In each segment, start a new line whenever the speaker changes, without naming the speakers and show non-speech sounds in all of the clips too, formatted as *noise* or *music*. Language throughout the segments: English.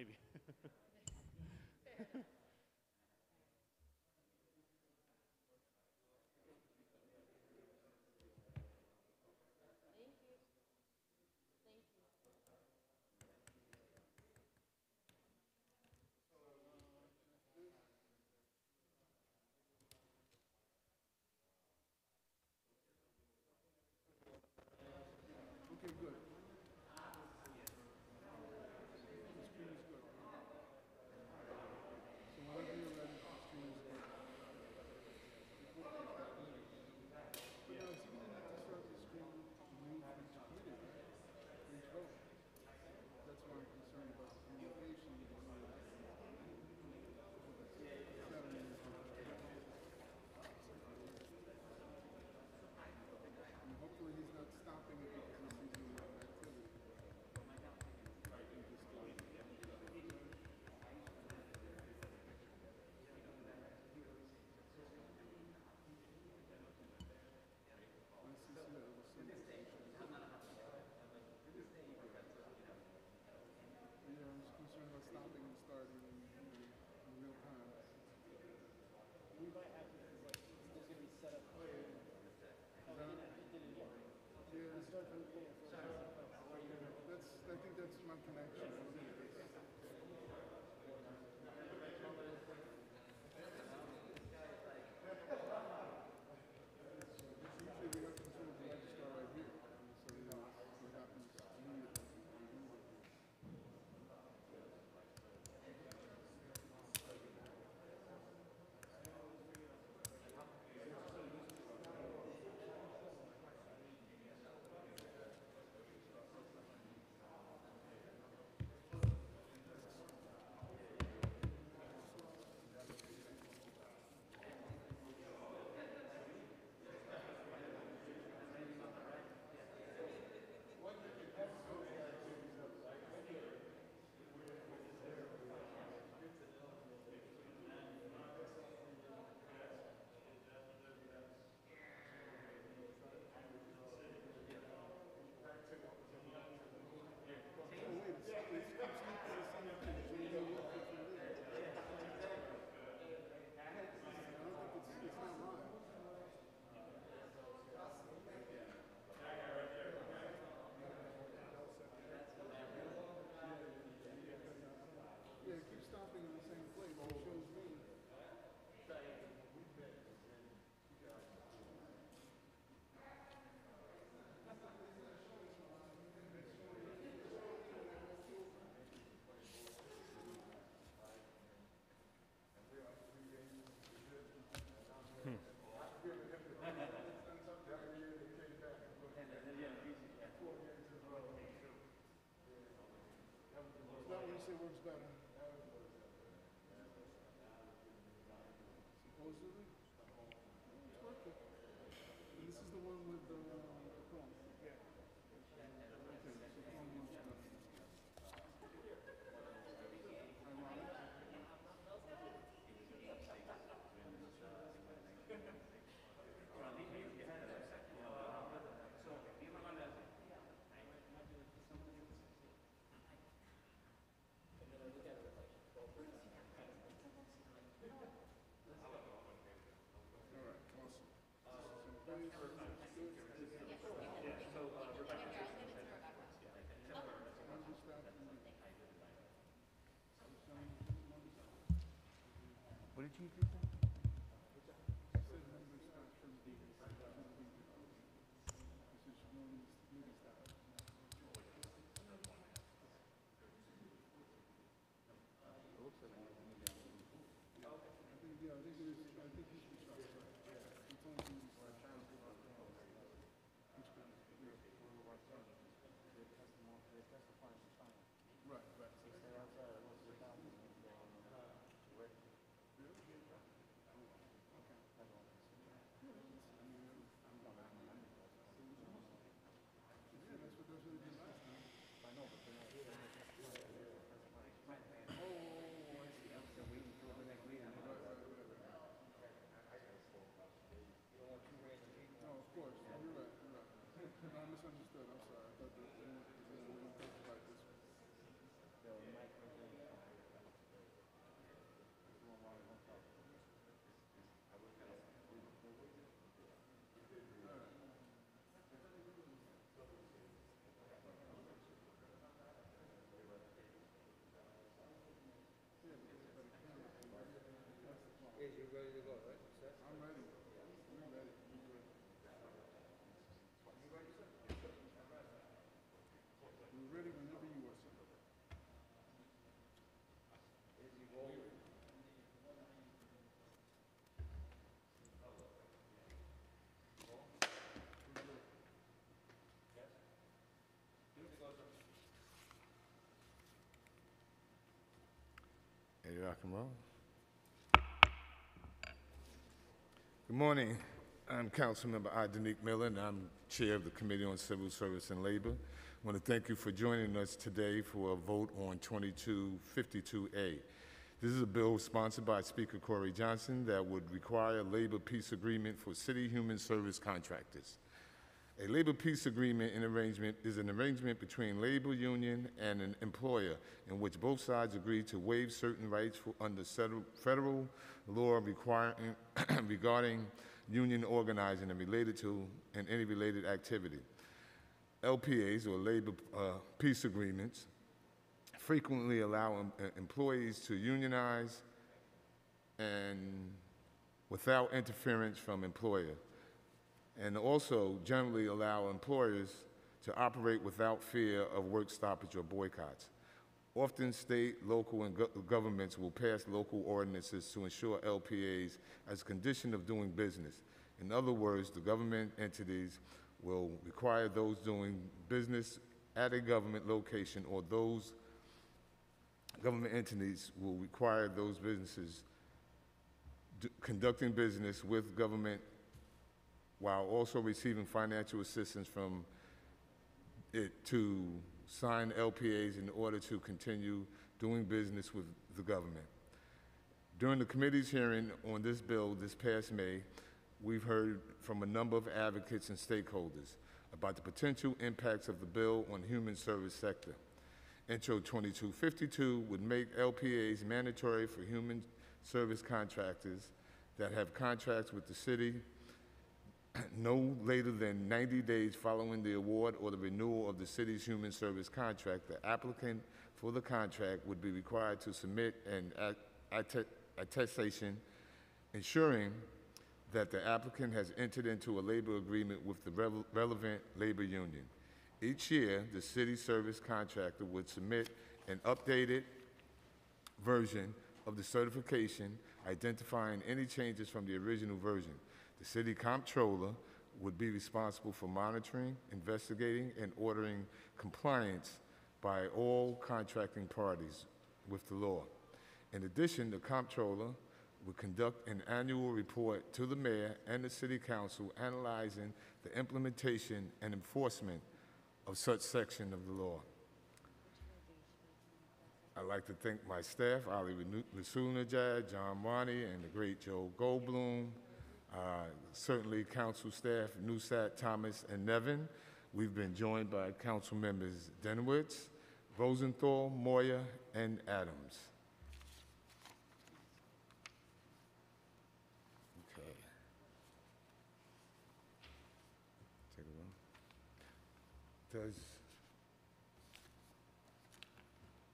maybe. *laughs* *laughs*
Okay, good. The screen is good. So whenever you're ready, the screen is good. But now, is he gonna have to start the screen new for each committee, right? For each vote? That's why I'm concerned about the communication. with the- It's not an easy- And hopefully he's not stopping it because he's using the activity. I think this guy. My sister was saying that we should- Yeah, I was concerned about stopping and starting in, in, in real time.
We might have to, like, there's gonna be set up here. Oh,
Is that-
it did it, it did it again.
Yeah,
It started from the beginning. so it's set up.
That's, I think that's my connection. Usually we have control of the registrar right here, so you know, what happens immediately. Oh, wait, it's, it's completely the same thing, JD Wolford from there. I don't think it's, it's not live. Yeah, it keeps stopping in the same place, it shows me. Is that what you say works better? Supposedly? It's working. And this is the one with the, um, the Chrome? Yeah. Okay, so Chrome works better. Ironic. All right, awesome. So, please, good. Member staff and-
What did you do?
Said member staff from the- This is Norman's meeting staff. I think, yeah, I think it is, I think he should start. He told me he was- He's good. Right, right. Really? ready to go, right? I'm ready. We're ready. We're good. We're ready whenever you are, sir.
Ready to rock and Good morning. I'm Councilmember I. Daneek Miller, and I'm Chair of the Committee on Civil Service and Labor. I want to thank you for joining us today for a vote on 2252A. This is a bill sponsored by Speaker Corey Johnson that would require a labor peace agreement for city human service contractors. A labor peace agreement and arrangement is an arrangement between labor union and an employer in which both sides agree to waive certain rights for, under federal, law requiring, *clears throat* regarding union organizing and related to and any related activity. LPAs or labor uh, peace agreements frequently allow em- uh, employees to unionize and without interference from employer and also generally allow employers to operate without fear of work stoppage or boycotts. Often state, local, and go- governments will pass local ordinances to ensure LPAs as a condition of doing business. In other words, the government entities will require those doing business at a government location or those government entities will require those businesses conducting business with government while also receiving financial assistance from it to sign LPAs in order to continue doing business with the government. During the committee's hearing on this bill this past May, we've heard from a number of advocates and stakeholders about the potential impacts of the bill on human service sector. Intro 2252 would make LPAs mandatory for human service contractors that have contracts with the city *clears throat* no later than 90 days following the award or the renewal of the city's human service contract, the applicant for the contract would be required to submit an at- atte- attestation ensuring that the applicant has entered into a labor agreement with the relevant labor union. Each year, the city service contractor would submit an updated version of the certification identifying any changes from the original version. The city comptroller would be responsible for monitoring, investigating, and ordering compliance by all contracting parties with the law. In addition, the comptroller would conduct an annual report to the mayor and the city council analyzing the implementation and enforcement of such section of the law. I'd like to thank my staff, Ali Rasulnajad, John Monty, and the great Joe Goldblum, uh, certainly council staff, Nusat, Thomas, and Nevin. We've been joined by council members Dinowitz, Rosenthal, Moya, and Adams. Does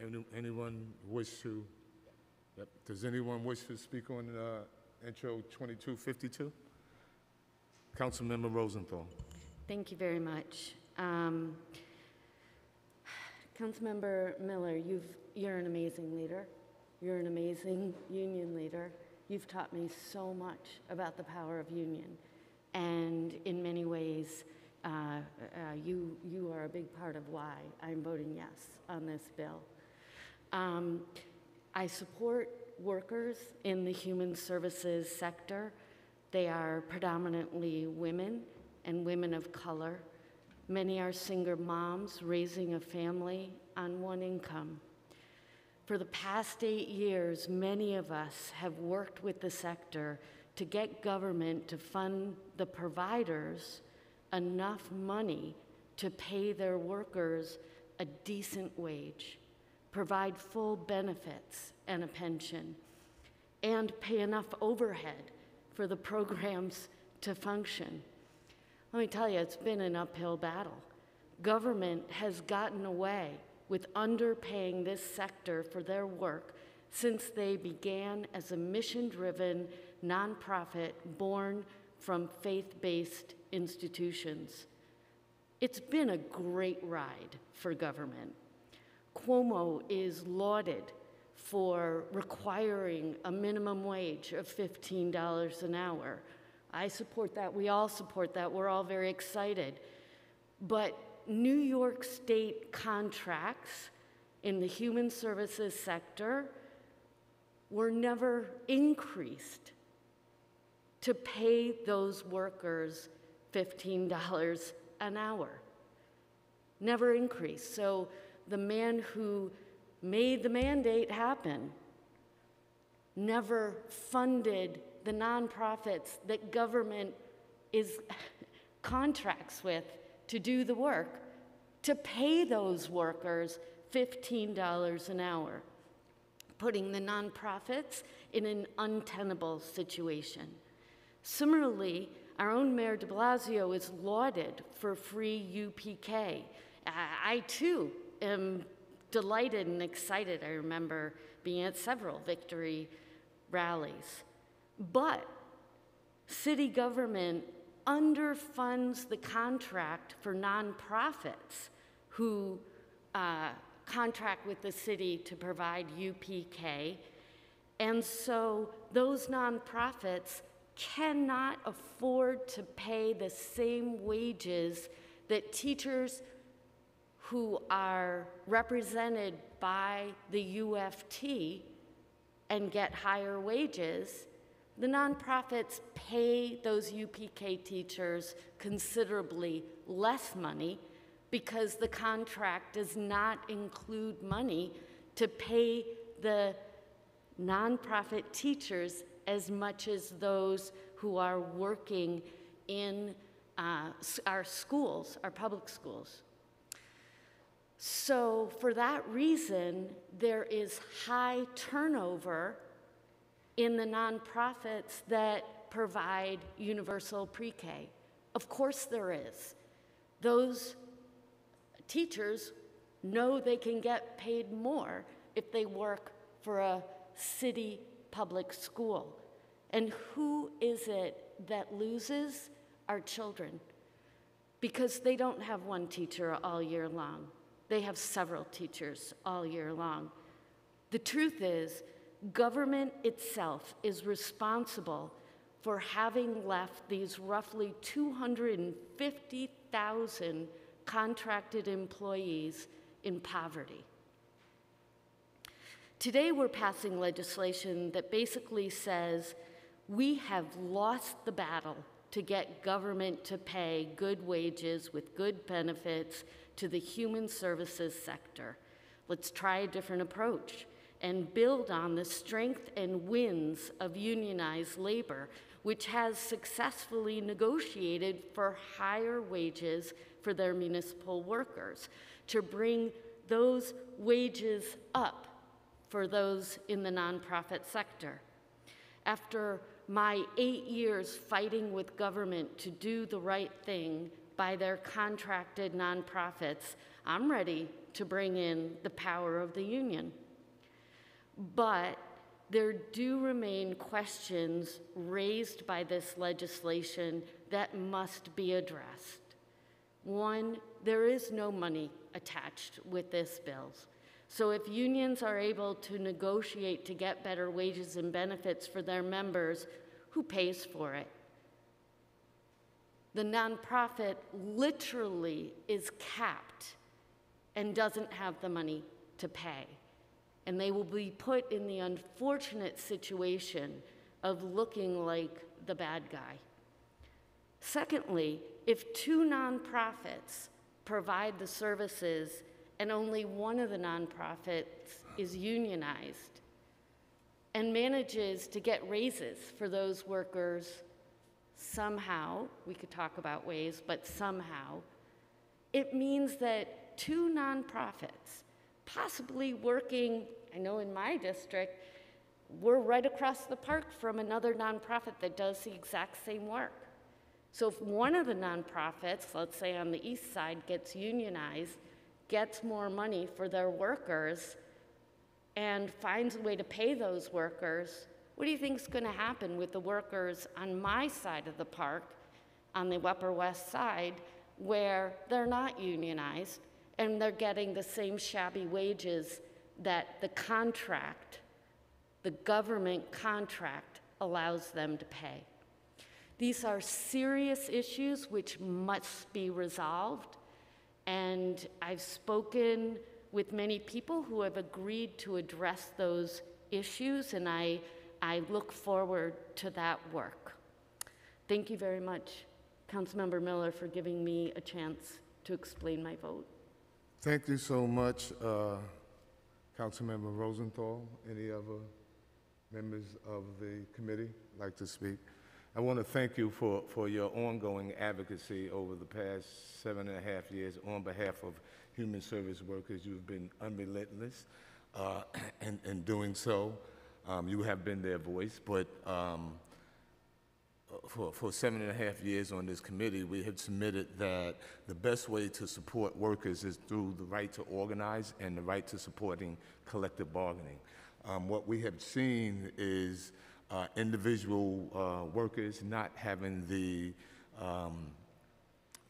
any- anyone wish to, yep, does anyone wish to speak on uh, intro 2252? Councilmember Rosenthal.
Thank you very much. Um, Councilmember Miller, you've, you're an amazing leader. You're an amazing union leader. You've taught me so much about the power of union. And in many ways, uh, uh, you, you are a big part of why I'm voting yes on this bill. Um, I support workers in the human services sector. They are predominantly women and women of color. Many are single moms raising a family on one income. For the past eight years, many of us have worked with the sector to get government to fund the providers enough money to pay their workers a decent wage, provide full benefits and a pension, and pay enough overhead for the programs to function. Let me tell you, it's been an uphill battle. Government has gotten away with underpaying this sector for their work since they began as a mission driven nonprofit born from faith based institutions. It's been a great ride for government. Cuomo is lauded for requiring a minimum wage of $15 an hour. I support that. We all support that. We're all very excited. But New York State contracts in the human services sector were never increased to pay those workers $15 an hour. Never increased. So the man who made the mandate happen never funded the nonprofits that government is *laughs* contracts with to do the work to pay those workers $15 an hour, putting the nonprofits in an untenable situation. Similarly, our own Mayor de Blasio is lauded for free UPK. I, I too am delighted and excited. I remember being at several victory rallies. But city government underfunds the contract for nonprofits who uh, contract with the city to provide UPK. And so those nonprofits cannot afford to pay the same wages that teachers who are represented by the UFT and get higher wages, the nonprofits pay those UPK teachers considerably less money because the contract does not include money to pay the nonprofit teachers as much as those who are working in uh, our schools, our public schools. So, for that reason, there is high turnover in the nonprofits that provide universal pre K. Of course, there is. Those teachers know they can get paid more if they work for a city public school. And who is it that loses? Our children. Because they don't have one teacher all year long. They have several teachers all year long. The truth is, government itself is responsible for having left these roughly 250,000 contracted employees in poverty. Today, we're passing legislation that basically says we have lost the battle to get government to pay good wages with good benefits to the human services sector. Let's try a different approach and build on the strength and wins of unionized labor, which has successfully negotiated for higher wages for their municipal workers, to bring those wages up for those in the nonprofit sector. After my eight years fighting with government to do the right thing by their contracted nonprofits, I'm ready to bring in the power of the union. But there do remain questions raised by this legislation that must be addressed. One, there is no money attached with this bill. So if unions are able to negotiate to get better wages and benefits for their members, who pays for it? The nonprofit literally is capped and doesn't have the money to pay. And they will be put in the unfortunate situation of looking like the bad guy. Secondly, if two nonprofits provide the services and only one of the nonprofits is unionized and manages to get raises for those workers somehow, we could talk about ways, but somehow, it means that two nonprofits, possibly working, I know in my district, we're right across the park from another nonprofit that does the exact same work. So if one of the nonprofits, let's say on the east side, gets unionized, gets more money for their workers, and finds a way to pay those workers, what do you think is going to happen with the workers on my side of the park, on the Upper West Side, where they're not unionized and they're getting the same shabby wages that the contract, the government contract, allows them to pay? These are serious issues which must be resolved. And I've spoken with many people who have agreed to address those issues, and I, I look forward to that work. Thank you very much, Councilmember Miller, for giving me a chance to explain my vote.
Thank you so much, uh, Councilmember Rosenthal. Any other members of the committee like to speak? I want to thank you for, for your ongoing advocacy over the past seven and a half years on behalf of human service workers. You've been unrelentless uh, *clears throat* in, in doing so. Um, you have been their voice, but um, for, for seven and a half years on this committee, we have submitted that the best way to support workers is through the right to organize and the right to supporting collective bargaining. Um, what we have seen is uh, individual uh, workers not having the um,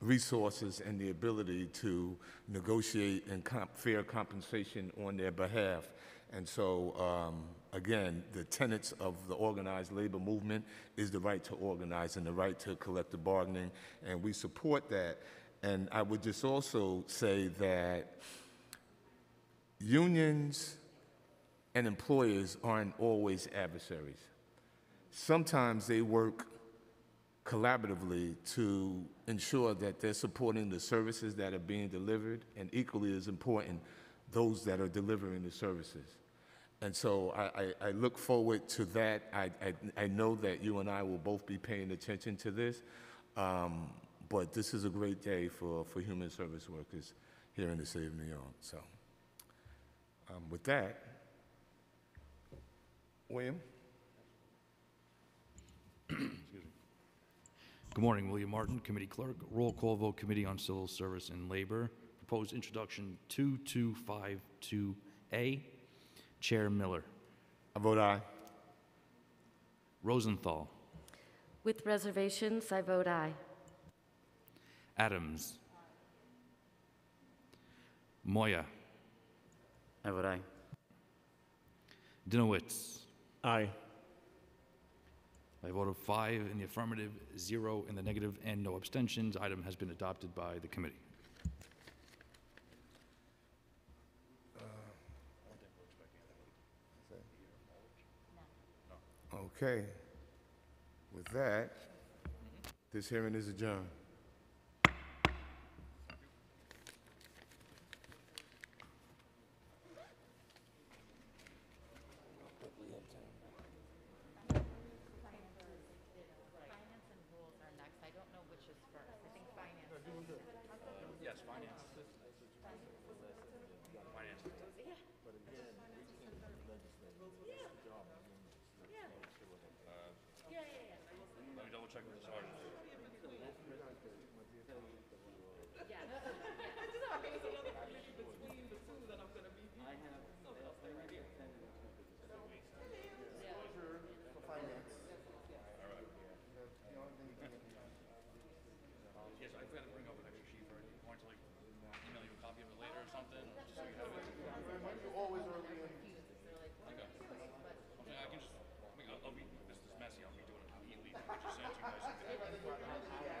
resources and the ability to negotiate and comp- fair compensation on their behalf. And so, um, again, the tenets of the organized labor movement is the right to organize and the right to collective bargaining, and we support that. And I would just also say that unions and employers aren't always adversaries. Sometimes they work collaboratively to ensure that they're supporting the services that are being delivered, and equally as important, those that are delivering the services. And so I, I, I look forward to that. I, I, know that you and I will both be paying attention to this, um, but this is a great day for, for human service workers here in the city of New York. So um, with that, William?
Good morning, William Martin, Committee Clerk. Roll call vote, Committee on Civil Service and Labor. Proposed introduction 2252A. Chair Miller.
I vote aye.
Rosenthal.
With reservations, I vote aye.
Adams. Moya.
I vote aye.
Dinowitz.
Aye.
By a vote of five in the affirmative, zero in the negative, and no abstentions, item has been adopted by the committee.
Okay. With that, this hearing is adjourned.
Finance and rules are next. I don't know which is first. I think finance.
Yes, finance.
Yeah, yeah, yeah.
Let me double check with the sergeant. Yes, I've got to bring up an extra sheet for it. You want to like email you a copy of it later or something, or just so you have it? Okay. Okay, I can just, I mean, I'll, I'll be, this is messy, I'll be doing it immediately. I'll just send it to you guys.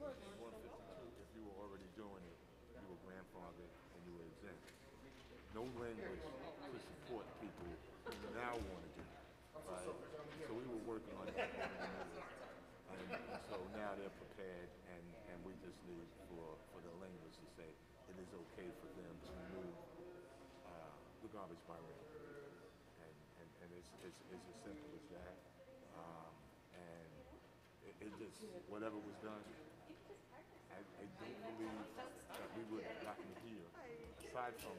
If you were already doing it, grandfathered and you were exempt. No language to support people who now want to do it, right? So we were working on that. And, and so now they're prepared and, and we just need for, for the language to say it is okay for them to move, uh, the garbage by rail. And, and, and it's, it's, it's as simple as that. Um, and it, it just whatever was done, I, I don't believe that we would have gotten here, aside from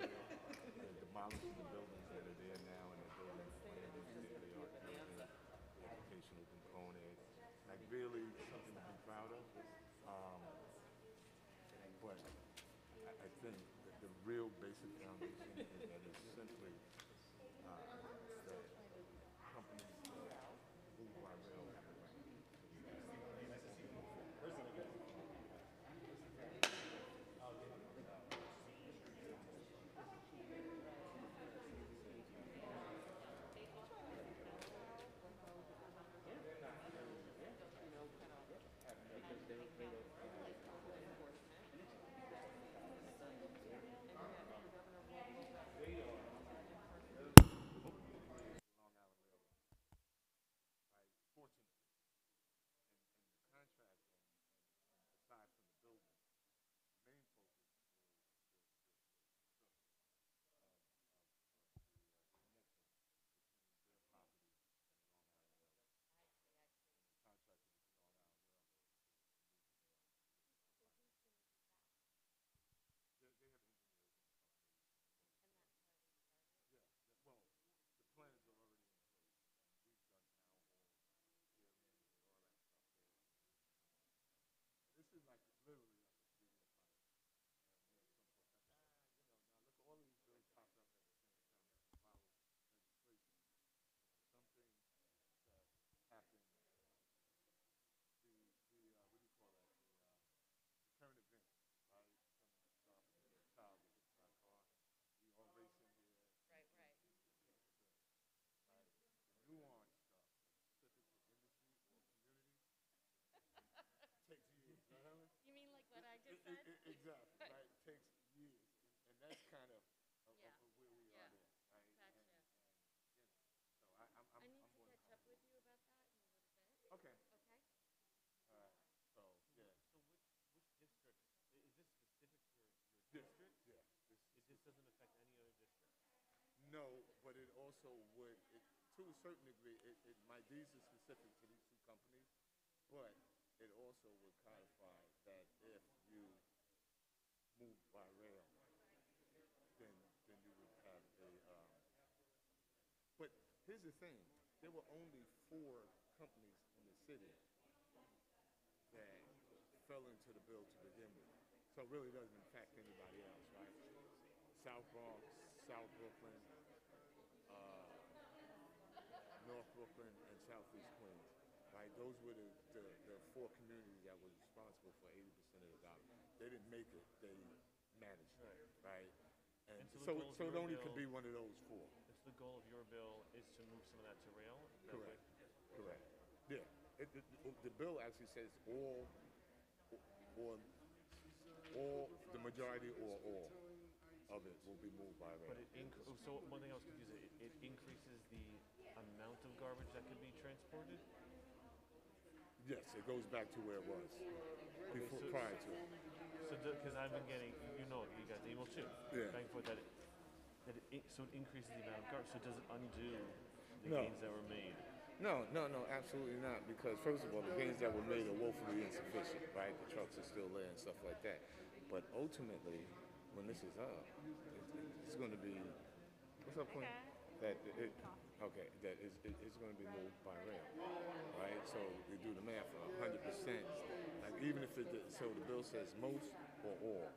just the demolishing the buildings that are there now and the buildings, state-of-the-art building, educational component, like really something to be proud of. Um, but I, I think the real basic foundation is that it's simply also would, it, to a certain degree, it, it, my deeds are specific to these two companies, but it also would codify that if you move by rail, then, then you would have a, um, but here's the thing, there were only four companies in the city that fell into the bill to begin with. So it really doesn't affect anybody else, right? South Bronx, South Brooklyn, Brooklyn, and Southeast Queens, right? Those were the, the, the four communities that were responsible for eighty percent of the dollars. They didn't make it, they managed it, right? And
And so
so, so it only could be one of those four.
So the goal of your bill is to move some of that to rail? That
Correct,
what-
correct. Yeah, it, it, the bill actually says all, or, all, the majority or all of it will be moved by rail.
But it, inc- so one thing I was confused, it, it increases the amount of garbage that could be transported?
Yes, it goes back to where it was before,
so-
prior to it.
So, because I've been getting, you know, you got the email too.
Yeah.
Back and forth that it, that it, in- so it increases the amount of garbage, so does it undo the
No.
gains that were made?
No, no, no, absolutely not. Because first of all, the gains that were made are woefully insufficient, right? The trucks are still there and stuff like that. But ultimately, when this is up, it, it, it's going to be what's up, Queen? That it, okay, that is—it's to be moved by rail, right? So you do the math hundred percent. Like even if it, so the bill says most or all,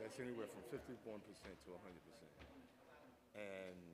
that's anywhere from fifty-one percent to hundred percent. And